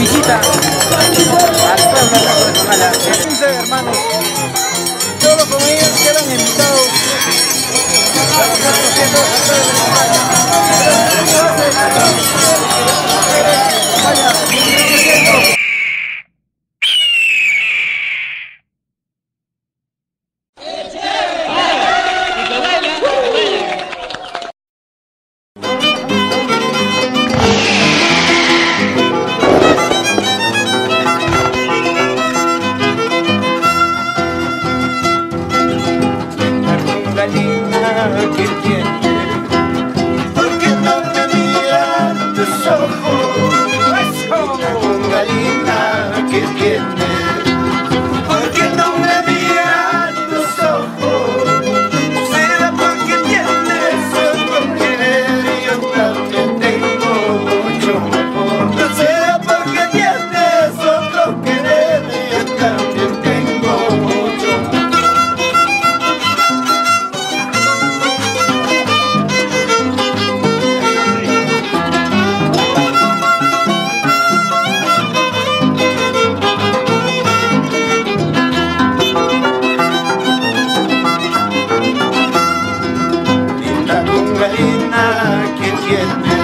visita al pueblo de Tonala. 15 hermanos, todos con ellos quedan invitados a los 400 San Pedro de Vaya. siguiente.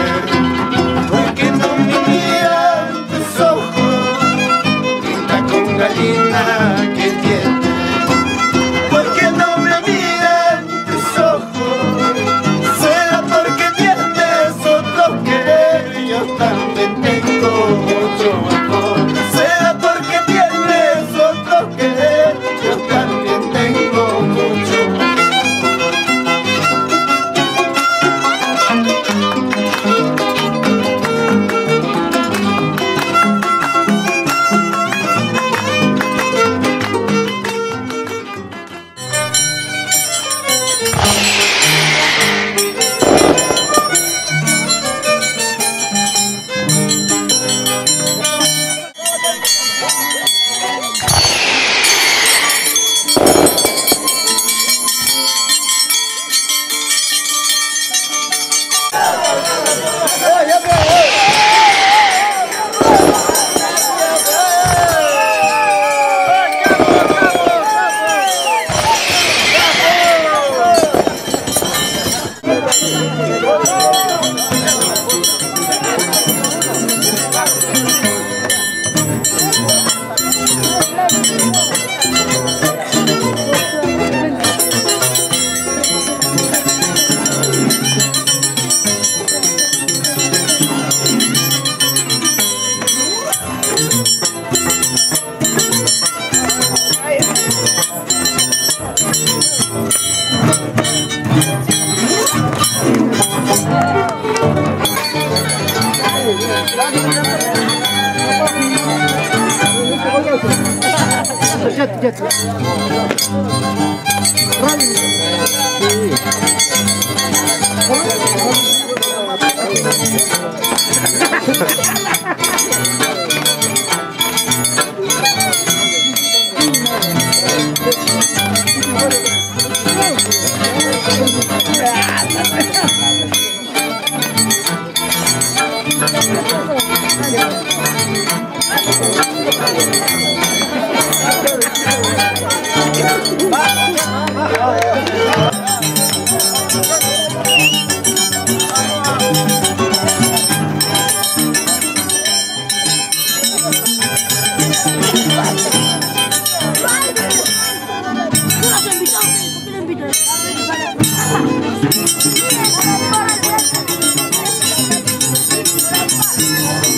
Thank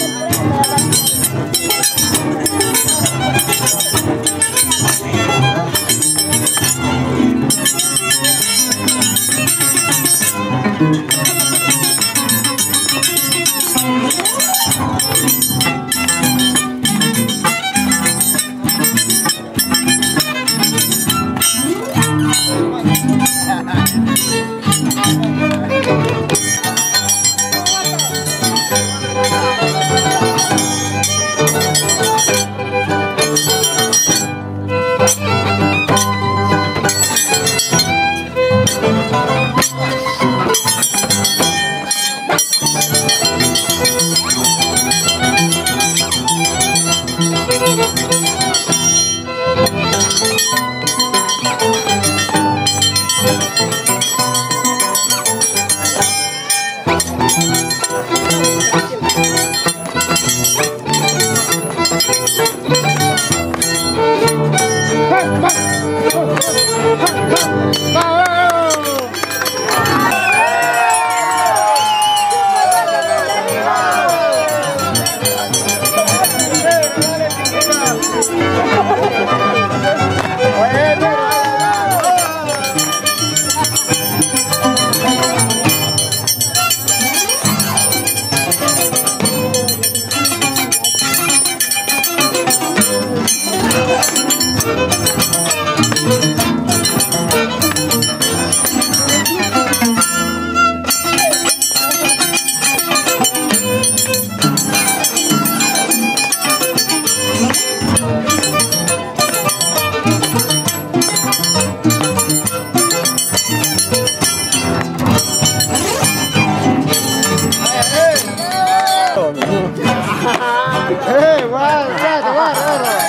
you. Hey, wow, right, right, right.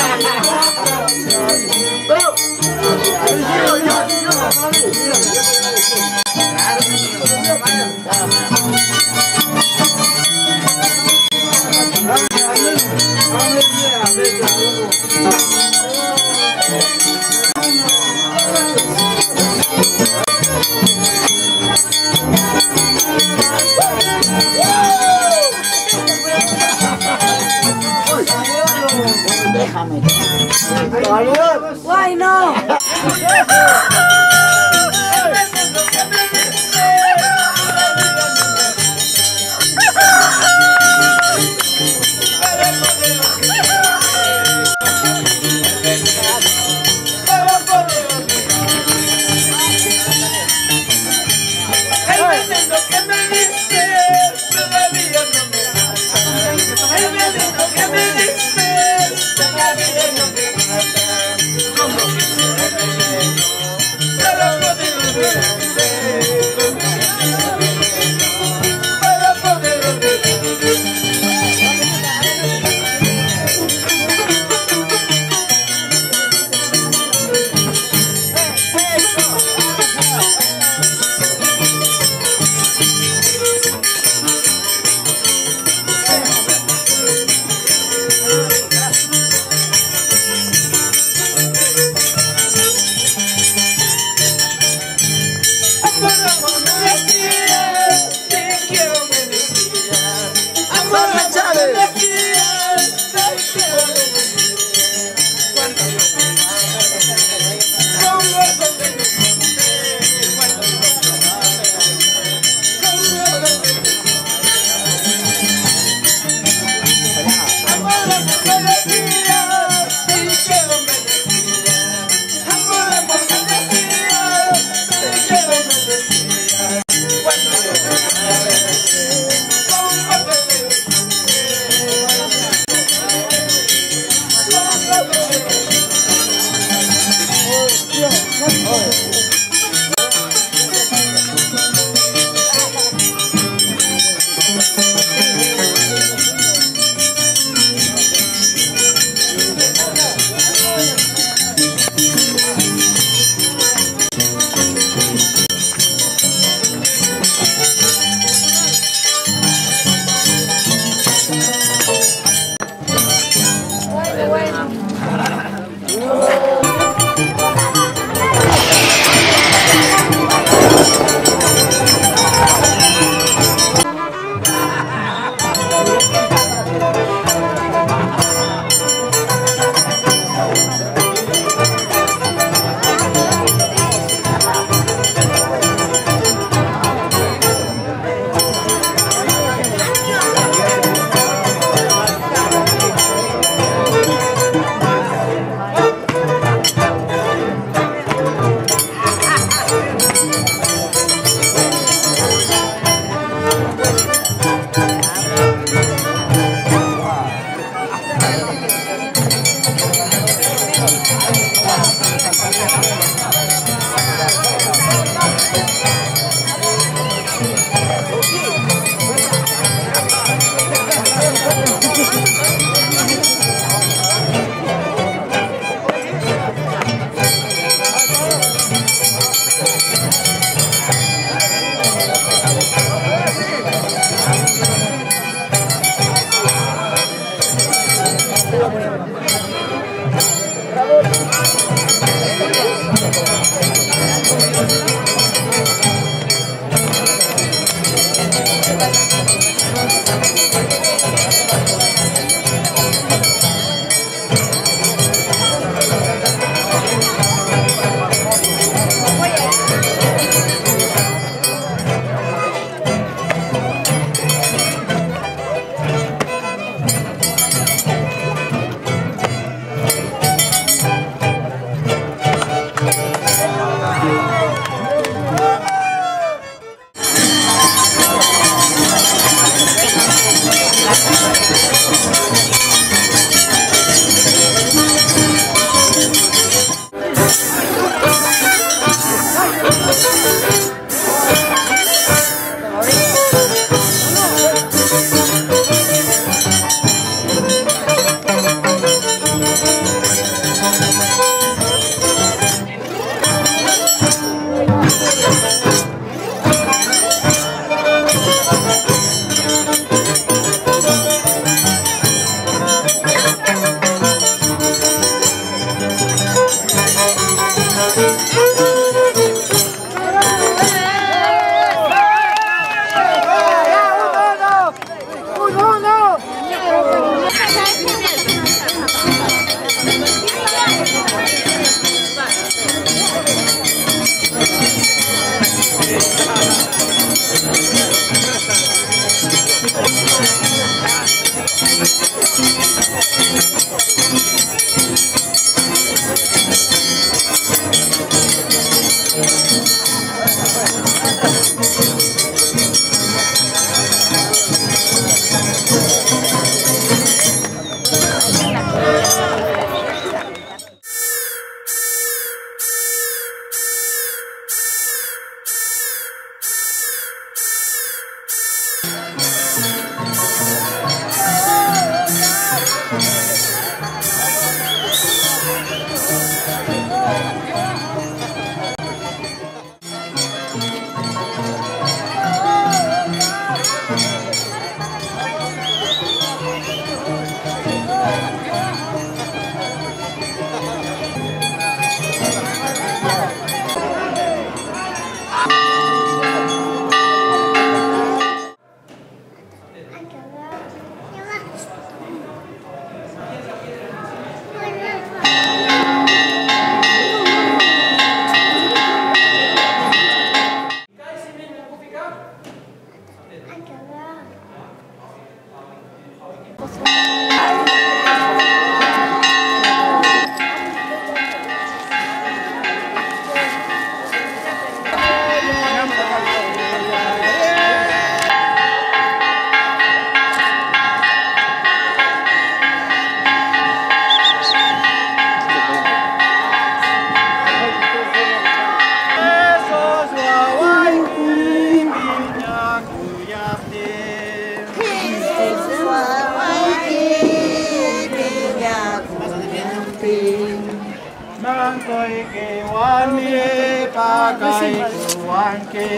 al baño. Why 哎要那肯 Pakai kuan ke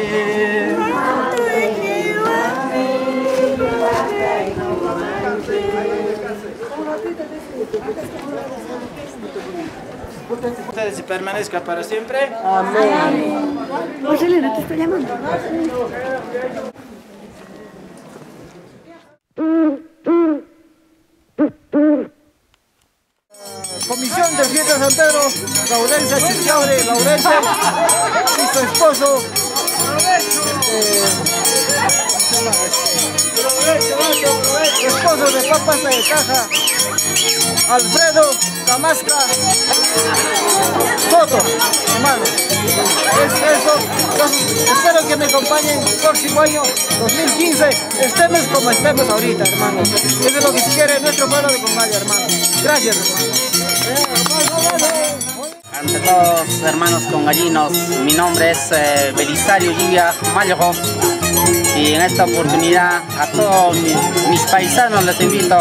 Ustedes y permanezca para siempre. Oye, Elena, te estoy llamando. Comisión de Fiesta San Laurencia Chichaure, Laurencia y su esposo. Este, esposo de papas de caja, Alfredo Damasca Soto, hermano. Es eso. Espero que me acompañen el próximo año 2015. Estemos como estemos ahorita, hermanos. Eso es lo que quiere nuestro pueblo de Comaya, hermano. Gracias, hermano. Ante todos, hermanos con gallinos, mi nombre es eh, Belisario Lluvia Mallejo y en esta oportunidad a todos mi- mis paisanos les invito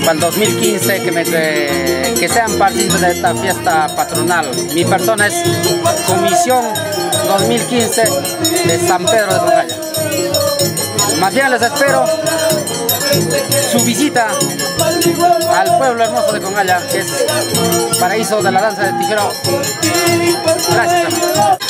para el 2015 que, sean partícipes de esta fiesta patronal. Mi persona es Comisión 2015 de San Pedro de Socaya. Más bien les espero su visita al pueblo hermoso de Congaya, que es paraíso de la danza de Tijero. Gracias.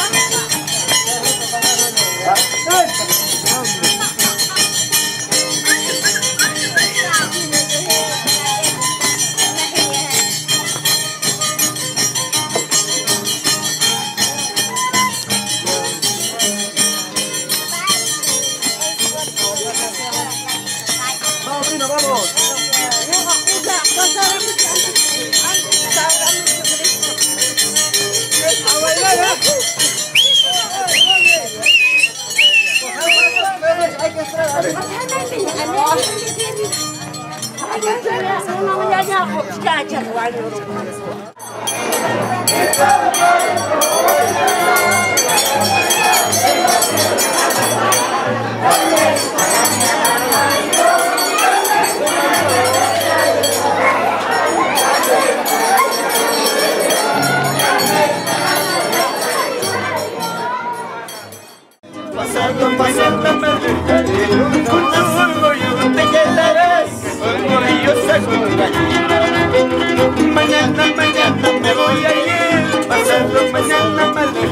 me voy a ir, pasado mañana me